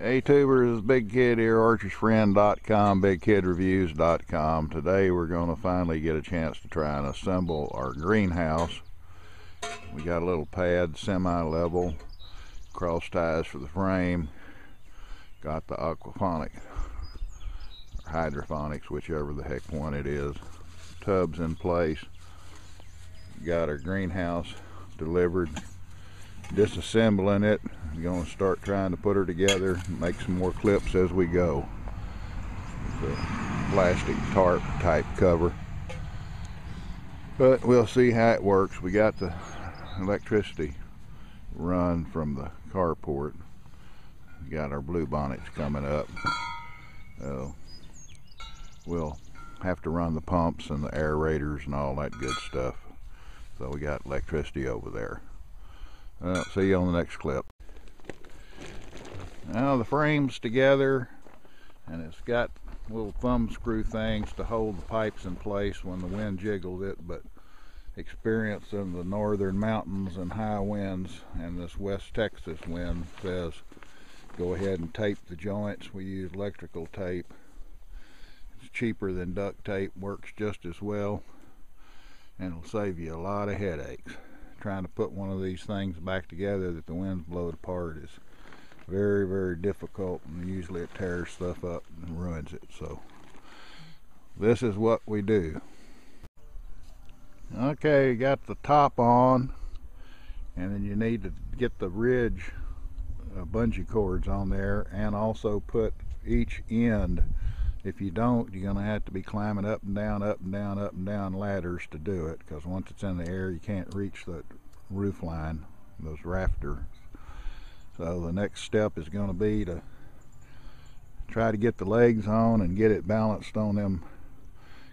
Hey tubers, Big Kid here, archersfriend.com, bigkidreviews.com. Today we're going to finally get a chance to try and assemble our greenhouse. We got a little pad, semi-level, cross ties for the frame. Got the aquaponic, or hydroponics, whichever the heck one it is. Tubs in place. Got our greenhouse delivered disassembling it. I'm going to start trying to put her together, make some more clips as we go. The plastic tarp type cover. But we'll see how it works. We got the electricity run from the carport. We got our blue bonnets coming up. So we'll have to run the pumps and the aerators and all that good stuff. So we got electricity over there. Well, see you on the next clip. Now the frame's together and it's got little thumb screw things to hold the pipes in place when the wind jiggles it, but experience in the northern mountains and high winds and this West Texas wind says go ahead and tape the joints. We use electrical tape. It's cheaper than duct tape, works just as well, and it'll save you a lot of headaches trying to put one of these things back together that the winds blow it apart is very very difficult and usually it tears stuff up and ruins it. So this is what we do. Okay got the top on and then you need to get the ridge uh, bungee cords on there and also put each end if you don't, you're going to have to be climbing up and down, up and down, up and down ladders to do it because once it's in the air, you can't reach the roof line, those rafters. So the next step is going to be to try to get the legs on and get it balanced on them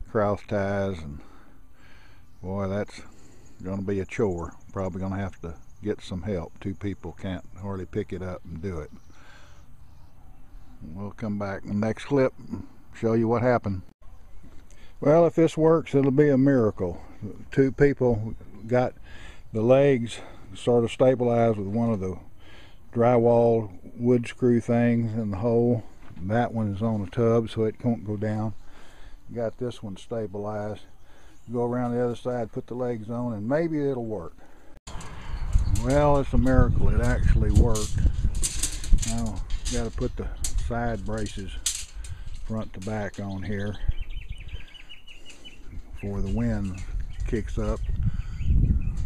cross ties and boy that's going to be a chore. Probably going to have to get some help. Two people can't hardly pick it up and do it. We'll come back in the next clip show you what happened. Well, if this works, it'll be a miracle. Two people got the legs sort of stabilized with one of the drywall wood screw things in the hole. That one is on the tub, so it won't go down. Got this one stabilized. Go around the other side, put the legs on, and maybe it'll work. Well, it's a miracle. It actually worked. Now, got to put the side braces front to back on here before the wind kicks up.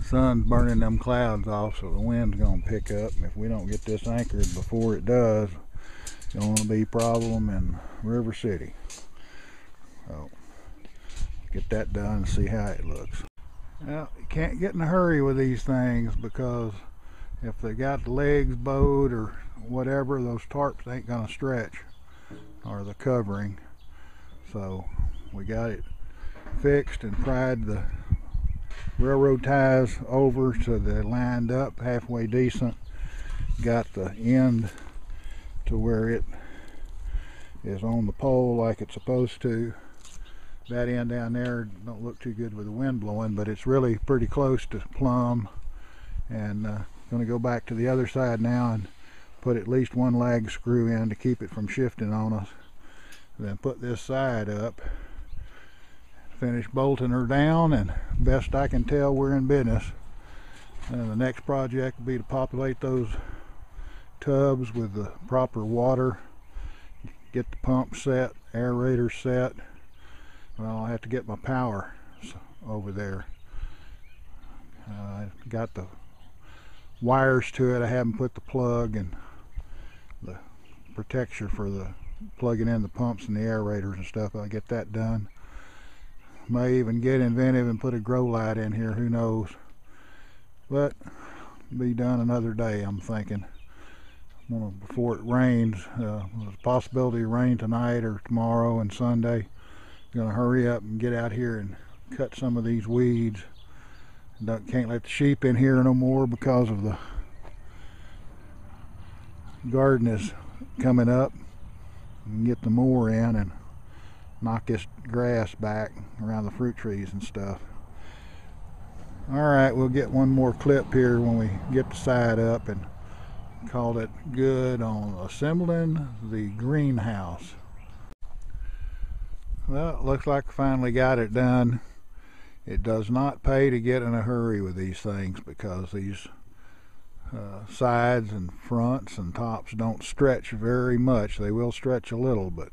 Sun's burning them clouds off so the wind's gonna pick up. If we don't get this anchored before it does, it's gonna be a problem in River City. So get that done and see how it looks. Now you can't get in a hurry with these things because if they got the legs bowed or whatever, those tarps ain't gonna stretch or the covering. So we got it fixed and pried the railroad ties over so they lined up halfway decent. Got the end to where it is on the pole like it's supposed to. That end down there don't look too good with the wind blowing but it's really pretty close to plumb. And uh, going to go back to the other side now and put at least one lag screw in to keep it from shifting on us. Then put this side up, finish bolting her down, and best I can tell, we're in business. And the next project will be to populate those tubs with the proper water, get the pump set, aerator set. Well, I have to get my power over there. I uh, got the wires to it. I haven't put the plug and the protection for the plugging in the pumps and the aerators and stuff. I'll get that done. May even get inventive and put a grow light in here, who knows. But be done another day, I'm thinking. before it rains, uh, there's a possibility of rain tonight or tomorrow and Sunday. I'm gonna hurry up and get out here and cut some of these weeds. Don't, can't let the sheep in here no more because of the garden is coming up and get the mower in and knock this grass back around the fruit trees and stuff all right we'll get one more clip here when we get the side up and called it good on assembling the greenhouse. Well, it looks like I finally got it done. It does not pay to get in a hurry with these things because these uh, sides and fronts and tops don't stretch very much. They will stretch a little, but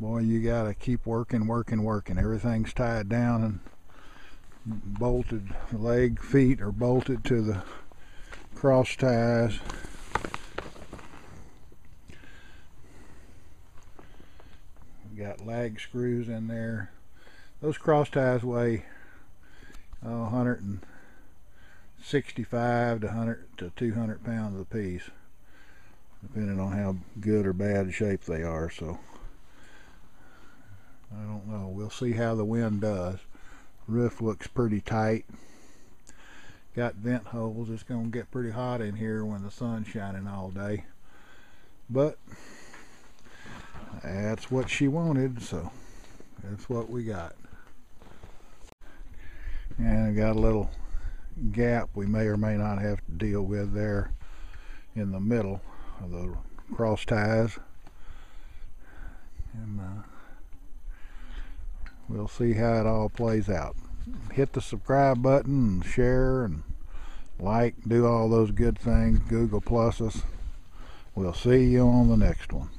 boy, you got to keep working, working, working. Everything's tied down and bolted. leg, feet are bolted to the cross ties. got lag screws in there. Those cross ties weigh oh, 165 to 100 to 200 pounds a piece, depending on how good or bad shape they are. So I don't know. We'll see how the wind does. Roof looks pretty tight. Got vent holes. It's to get pretty hot in here when the sun's shining all day. But that's what she wanted, so that's what we got. And I got a little gap we may or may not have to deal with there in the middle of the cross ties. And uh, we'll see how it all plays out. Hit the subscribe button and share and like, do all those good things. Google Plus us. We'll see you on the next one.